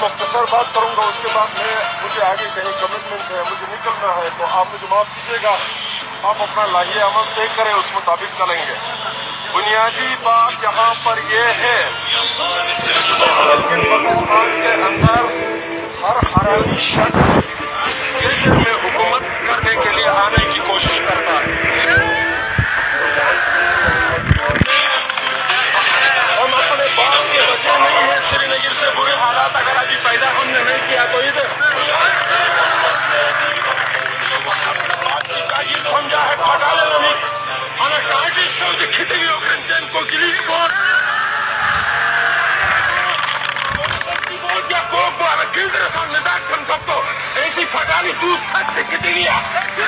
मुख्तसर बात करूँगा, उसके बाद मैं मुझे आगे कहीं कमिटमेंट है, मुझे निकलना है तो आप मुझे माफ़ कीजिएगा। आप अपना लाही अमल तय करें, उस मुताबिक चलेंगे। बुनियादी बात यहाँ पर यह है पाकिस्तान के अंदर हर हरामी शख्स में हुकूमत करने के लिए आने की कोशिश करता है। सरकार ने दूध खर्च के दिया